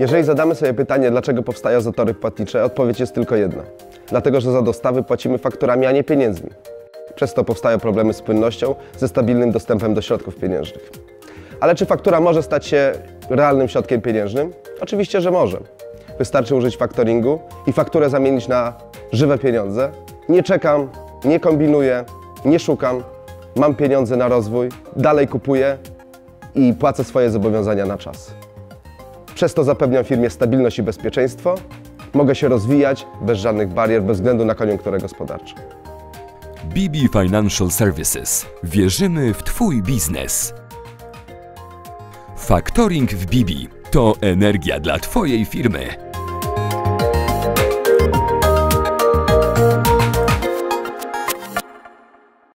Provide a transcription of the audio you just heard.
Jeżeli zadamy sobie pytanie, dlaczego powstają zatory płatnicze, odpowiedź jest tylko jedna. Dlatego, że za dostawy płacimy fakturami, a nie pieniędzmi. Przez to powstają problemy z płynnością, ze stabilnym dostępem do środków pieniężnych. Ale czy faktura może stać się realnym środkiem pieniężnym? Oczywiście, że może. Wystarczy użyć faktoringu i fakturę zamienić na żywe pieniądze. Nie czekam, nie kombinuję, nie szukam. Mam pieniądze na rozwój, dalej kupuję i płacę swoje zobowiązania na czas. Przez to zapewniam firmie stabilność i bezpieczeństwo. Mogę się rozwijać bez żadnych barier, bez względu na koniunkturę gospodarczą. BB Financial Services. Wierzymy w Twój biznes. Faktoring w BB to energia dla Twojej firmy.